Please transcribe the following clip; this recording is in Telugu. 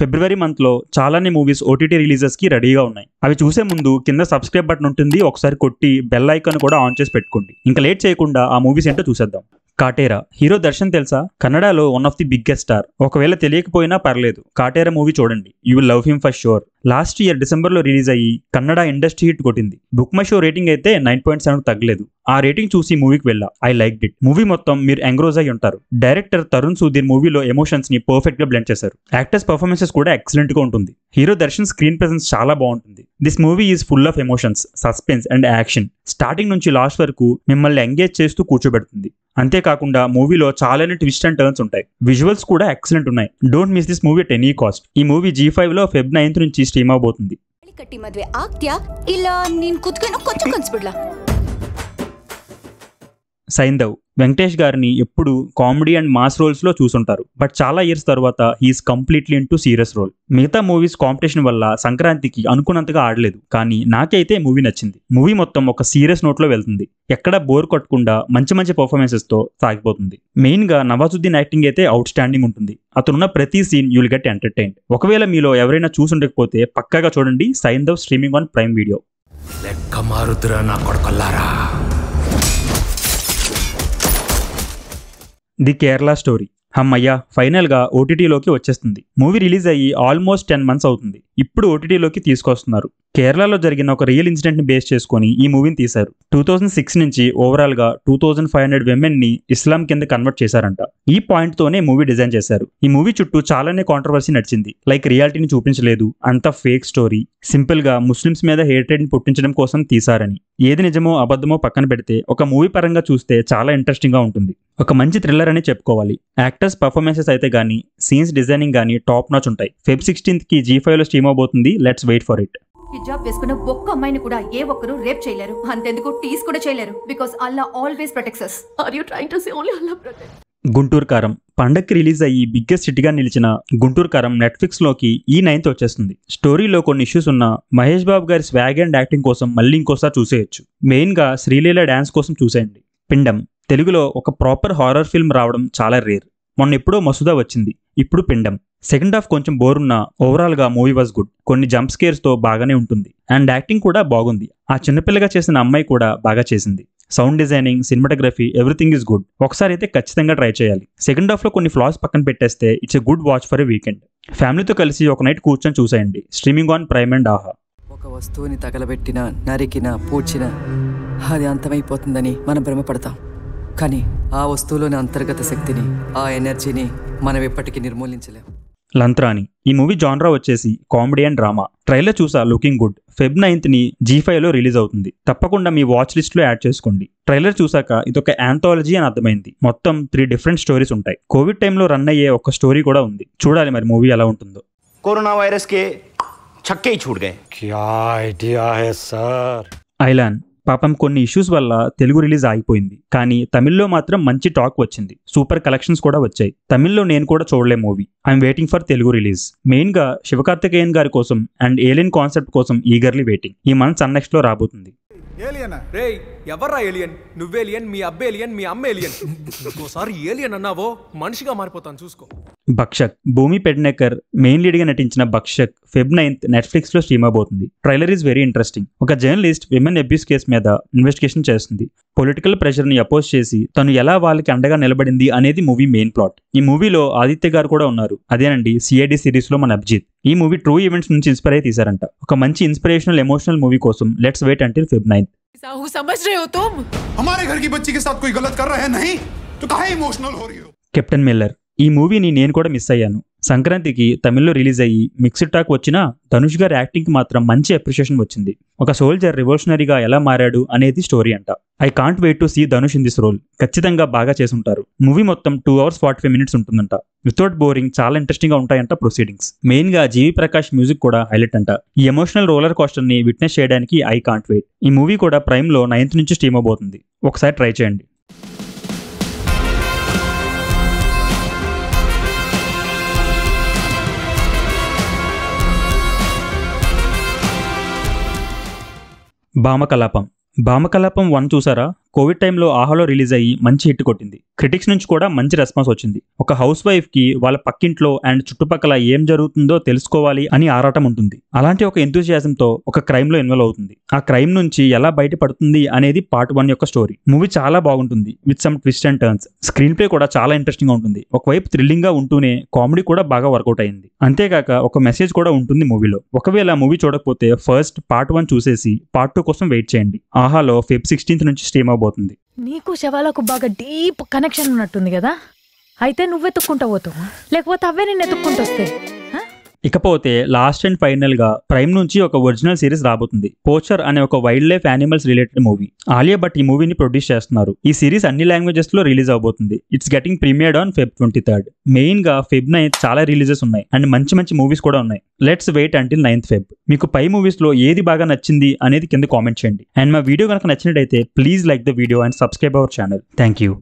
ఫిబ్రవరి మంత్లో చాలానే మూవీస్ ఓటీటీ రిలీజెస్కి రెడీగా ఉన్నాయి. అవి చూసే ముందు కింద సబ్స్క్రైబ్ బటన్ ఉంటుంది ఒకసారి కొట్టి బెల్ ఐకాన్ కూడా ఆన్ చేసి పెట్టుకోండి. ఇంకా లేట్ చేయకుండా ఆ మూవీస్ ఏంటో చూసేద్దాం. కాటేరా. హీరో దర్శన్ తెలుసా? కన్నడలో one of the biggest star ఒకవేళ తెలియకపోయినా పర్లేదు. కాటేరా మూవీ చూడండి. You will love him for sure last year డిసెంబర్లో రిలీజ్ అయ్యి కన్నడ ఇండస్ట్రీ హిట్ కొట్టింది. బుక్ మై షో రేటింగ్ అయితే నైన్ పాయింట్ సెవెన్ తగ్గలేదు. ఆ రేటింగ్ చూసి మూవీకి వెళ్ళా. ఐ లైక్ డిట్ మూవీ మొత్తం మీరు ఎంగ్రోజ్ అయి ఉంటారు. డైరెక్టర్ తరుణ్ సుధీర్ మూవీలో ఎమోషన్స్ని పర్ఫెక్ట్గా బ్లెండ్ చేశారు. యాక్టర్స్ పర్ఫార్మెన్సెస్ కూడా ఎక్సలెంట్గా ఉంటుంది. హీరో దర్శన్ స్క్రీన్ ప్రెసెన్స్ చాలా బాగుంటుంది this movie is full of emotions suspense and action starting నుంచి లాస్ట్ వరకు మిమ్మల్ని ఎంగేజ్ చేస్తూ కూర్చోబెడుతుంది అంతేకాకుండా మూవీలో చాలానే ట్విస్ట్ అండ్ టర్న్స్ ఉంటాయి విజువల్స్ కూడా ఎక్సలెంట్ ఉన్నాయి don't miss this movie at any cost ఈ మూవీ జీ ఫైవ్ లో ఫెబ్ నైన్త్ నుంచి స్ట్రీమ్ అవబోతుంది ತಾಳಿ ಕಟ್ಟಿ ಮದ್ವೆ ಆಗ್ತ್ಯಾ ಇಲ್ಲ ನೀನ್ ಕುತ್ಕೇನೋ ಕೊಚ್ಚು ಕನ್ಸ್ಬಿಡ್ಲಾ సైందవ్ వెంకటేష్ గారిని ఎప్పుడు కామెడీ అండ్ మాస్ రోల్స్లో చూసుంటారు. బట్ చాలా ఇయర్స్ తర్వాత is completely into serious role. మిగతా మూవీస్ కాంపిటీషన్ వల్ల సంక్రాంతికి అనుకున్నంతగా ఆడలేదు. కానీ నాకైతే మూవీ నచ్చింది. మూవీ మొత్తం ఒక సీరియస్ నోట్లో వెళ్తుంది. ఎక్కడ బోర్ కొట్టకుండా మంచి మంచి పర్ఫార్మెన్సెస్తో సాగిపోతుంది. మెయిన్గా నవాజుద్దీన్ యాక్టింగ్ అయితే అవుట్ స్టాండింగ్ ఉంటుంది. అతనున్న ప్రతి సీన్ యుల్ గెట్ ఎంటర్టైన్డ్. ఒకవేళ మీలో ఎవరైనా చూసుండకపోతే పక్కాగా చూడండి Saindhav streaming on prime video. లెక్క మారుద్రా నా కొడుకల్లారా? The Kerala story. హమ్మయ్య ఫైనల్గా ఓటీటీలోకి వచ్చేస్తుంది. మూవీ రిలీజ్ అయ్యి ఆల్మోస్ట్ టెన్ మంత్స్ అవుతుంది. ఇప్పుడు ఓటీటీలోకి తీసుకొస్తున్నారు. కేరళలో జరిగిన ఒక రియల్ ఇన్సిడెంట్ని బేస్ చేసుకొని ఈ మూవీని తీశారు. టూ థౌసండ్ సిక్స్ నుంచి ఓవరాల్గా టూ థౌసండ్ ఫైవ్ హండ్రెడ్ విమెన్ని ఇస్లాం కింద కన్వర్ట్ చేశారంట. ఈ పాయింట్ తోనే మూవీ డిజైన్ చేశారు. ఈ మూవీ చుట్టూ చాలానే కాంట్రవర్సీ నడిచింది. లైక్ రియాలిటీని చూపించలేదు. అంత ఫేక్ స్టోరీ సింపుల్గా ముస్లిమ్స్ మీద హేట్రేడ్ని పుట్టించడం కోసం తీశారని. ఏది నిజమో అబద్ధమో పక్కన పెడితే ఒక మూవీ పరంగా చూస్తే చాలా ఇంట్రెస్టింగ్గా ఉంటుంది. ఒక మంచి థ్రిల్లర్ అని చెప్పుకోవాలి. యాక్టర్స్ పర్ఫార్మెన్సెస్ అయితే కానీ సీన్స్ డిజైనింగ్ కానీ టాప్ నాచ్ ఉంటాయి. ఫెబ్ సిక్స్టీన్త్కి జీ ఫైవ్లో స్ట్రీమ్ అవబోతుంది లెట్స్ వెయిట్ ఫర్ ఇట్ హిజాబ్ వేసుకున్న ఒక్క అమ్మాయిని కూడా ఏ ఒక్కరు రేప్ చేయలేరు. అంతెందుకు టీస్ కూడా చేయలేరు. Because Allah always protects us. Are you trying to say only Allah protect Guntur Kaaram. పండక్కి రిలీజ్ అయ్యి బిగ్గెస్ట్ సిటీగా నిలిచిన గుంటూరు కారం నెట్ఫ్లిక్స్లోకి ఈ నైన్త్ వచ్చేస్తుంది. స్టోరీలో కొన్ని ఇష్యూస్ ఉన్న మహేష్ బాబు గారి స్వాగ్ అండ్ యాక్టింగ్ కోసం మళ్ళీ ఇంకోసారి చూసేయచ్చు. మెయిన్గా శ్రీలీల డాన్స్ కోసం చూసేయండి. పిండం. తెలుగులో ఒక ప్రాపర్ హారర్ ఫిల్మ్ రావడం చాలా రేర్ మొన్న ఎప్పుడో మసూదా వచ్చింది. ఇప్పుడు పిండం. సెకండ్ హాఫ్ కొంచెం బోర్ ఉన్న ఓవరాల్గా మూవీ వాజ్ గుడ్. కొన్ని జంప్ స్కేర్స్తో బాగానే ఉంటుంది. అండ్ యాక్టింగ్ కూడా బాగుంది. ఆ చిన్నపిల్లగా చేసిన అమ్మాయి కూడా బాగా చేసింది. Sound designing cinematography everything is good. ఒకసారి అయితే ఖచ్చితంగా ట్రై చేయాలి. సెకండ్ హాఫ్లో కొన్ని ఫ్లాస్ పక్కన పెట్టేస్తే it's a good watch for a weekend. ఫ్యామిలీతో కలిసి ఒక నైట్ కూర్చొని చూసేయండి. స్ట్రీమింగ్ ఆన్ ప్రైమ్ అండ్ ఆహా. ఒక వస్తువుని తగలబెట్టినా నరికినా పూడ్చినా అది అంతమైపోతుందని మనం భ్రమపడతాం. కానీ ఆ వస్తువులోని అంతర్గత శక్తిని ఆ ఎనర్జీని మనం ఎప్పటికీ నిర్మూలించలేము లంత్రాని. ఈ మూవీ జాన్రా వచ్చేసి కామెడీ అండ్ డ్రామా. ట్రైలర్ చూసా లుకింగ్ గుడ్. ఫెబ్ నైన్త్ని జీ ఫైవ్లో రిలీజ్ అవుతుంది తప్పకుండా మీ వాచ్ లిస్ట్లో యాడ్ చేసుకోండి. ట్రైలర్ చూసాక ఇదొక యాంథాలజీ అని అర్థమైంది. మొత్తం త్రీ డిఫరెంట్ స్టోరీస్ ఉంటాయి. కోవిడ్ టైంలో రన్ అయ్యే ఒక స్టోరీ కూడా ఉంది. చూడాలి మరి మూవీ ఎలా ఉంటుందో. కరోనా వైరస్ కే చక్కే చూడగా ఐలాన్ పాపం కొన్ని ఇష్యూస్ వల్ల తెలుగు రిలీజ్ ఆగిపోయింది. కానీ తమిళ్ళో మాత్రం మంచి టాక్ వచ్చింది. సూపర్ కలెక్షన్స్ కూడా వచ్చాయి. తమిళ్ళో నేను కూడా చూడలే movie. I'm waiting for Telugu release మెయిన్గా శివకార్తికేయన్ గారి కోసం అండ్ ఏలియన్ కాన్సెప్ట్ కోసం ఈగర్లీ వెయిటింగ్ ఈ మంత్ సన్ నెక్స్ట్లో రాబోతుంది. రేయ్ ఎవర్రా ఏలియన్ నువ్వేలియన్ మీ అబ్బేలియన్ మీ అమ్మ ఇంకోసారి ఏలియన్ అన్నావో మనిషిగా మారిపోతాను చూసుకో. భక్షక్ భూమి పెడ్నేకర్ మెయిన్ లీడ్ గా నటించిన భక్షక్ ఫెబ్ నైన్త్ నెట్ఫ్లిక్స్ లో స్ట్రీమ్ అవబోతుంది ట్రైలర్ ఈస్ వెరీ ఇంట్రెస్టింగ్ ఒక జర్నలిస్ట్ విమెన్ అబ్యూస్ కేసు మీద ఇన్వెస్టిగేషన్ చేస్తుంది పొలిటికల్ ప్రెషర్ ని అపోజ్ చేసి తను ఎలా వాళ్ళకి అండగా నిలబడింది అనేది మూవీ మెయిన్ ప్లాట్ ఈ మూవీలో ఆదిత్య గారు కూడా ఉన్నారు అదేనండి సిఐడి సిరీస్ లో మన అభిజిత్ ఈ మూవీ ట్రూ ఈవెంట్స్ నుంచి ఇన్స్పైర్ అయి తీశారంట ఒక మంచి ఇన్స్పిరేషనల్ ఎమోషనల్ మూవీ కోసం let's wait until Feb ninth Sahu समझ रहे हो तुम हमारे घर की बच्ची के साथ कोई गलत कर रहे हैं नहीं तो काहे इमोशनल हो रही हो కెప్టెన్ మిల్లర్ ఈ మూవీని నేను కూడా మిస్ అయ్యాను. సంక్రాంతికి తమిళ్ళో రిలీజ్ అయ్యి మిక్స్డ్ టాక్ వచ్చినా ధనుష్ గారి యాక్టింగ్కి మాత్రం మంచి అప్రిషియేషన్ వచ్చింది. ఒక సోల్జర్ రివల్యూషనరీగా ఎలా మారాడు అనేది స్టోరీ అంట. I can't wait to see Dhanush in this role ఖచ్చితంగా బాగా చేసుంటారు. మూవీ మొత్తం two hours forty five minutes ఉంటుందంట. వితౌట్ బోరింగ్ చాలా ఇంట్రెస్టింగ్గా ఉంటాయంట ప్రొసీడింగ్స్ మెయిన్గా జీవి ప్రకాష్ మ్యూజిక్ కూడా హైలైట్ అంట. ఈ ఎమోషనల్ రోలర్ కోస్టర్ని విట్నెస్ చేయడానికి ఐ కాంట్ వెయిట్ ఈ మూవీ కూడా ప్రైమ్లో నైన్త్ నుంచి స్ట్రీమ్ అవబోతుంది ఒకసారి ట్రై చేయండి. భామకలాపం భామకలాపం వన్ చూసారా? కోవిడ్ టైంలో ఆహాలో రిలీజ్ అయ్యి మంచి హిట్ కొట్టింది. క్రిటిక్స్ నుంచి కూడా మంచి రెస్పాన్స్ వచ్చింది. ఒక హౌస్ వైఫ్కి వాళ్ళ పక్కింట్లో అండ్ చుట్టుపక్కల ఏం జరుగుతుందో తెలుసుకోవాలి అని ఆరాటం ఉంటుంది. అలాంటి ఒక enthusiasm తో ఒక క్రైమ్లో ఇన్వాల్వ్ అవుతుంది. ఆ క్రైమ్ నుంచి ఎలా బయటపడుతుంది అనేది పార్ట్ వన్ యొక్క స్టోరీ. మూవీ చాలా బాగుంటుంది. With some twist and turns. Screen play కూడా చాలా ఇంట్రెస్టింగ్గా ఉంటుంది. ఒకవైపు థ్రిల్లింగ్గా ఉంటూనే కామెడీ కూడా బాగా వర్కౌట్ అయింది. అంతేకాక ఒక మెసేజ్ కూడా ఉంటుంది మూవీలో. ఒకవేళ మూవీ చూడకపోతే ఫస్ట్ పార్ట్ వన్ చూసేసి పార్ట్ టూ కోసం వెయిట్ చేయండి. ఆహాలో ఫెబ్ సిక్స్టీన్త్ నుంచి స్ట్రీమ్ పోతుంది. నీకు శవాలకు బాగా డీప్ కనెక్షన్ ఉన్నట్టుంది కదా? అయితే నువ్వెత్తుక్కుంటా పోతావు. లేకపోతే అవే నేను ఎత్తుక్కుంటూ వస్తాయి ఇకపోతే లాస్ట్ అండ్ ఫైనల్గా ప్రైమ్ నుంచి ఒక ఒరిజినల్ సిరీస్ రాబోతుంది. పోచర్ అనే ఒక wildlife animals related movie. Alia Bhatt ఈ మూవీని ప్రొడ్యూస్ చేస్తున్నారు. ఈ సిరీస్ అన్ని లాంగ్వేజెస్లో రిలీజ్ అవబోతుంది. It's getting premiered on Feb twenty third. మెయిన్గా ఫెబ్ నైన్త్ చాలా రిలీజెస్ ఉన్నాయి. అండ్ మంచి మంచి మూవీస్ కూడా ఉన్నాయి. Let's wait until ninth Feb. మీకు పై మూవీస్లో ఏది బాగా నచ్చింది అనేది కింద కామెంట్ చేయండి. అండ్ మా వీడియో కనుక నచ్చినట్టయితే please like the video and subscribe our channel. Thank you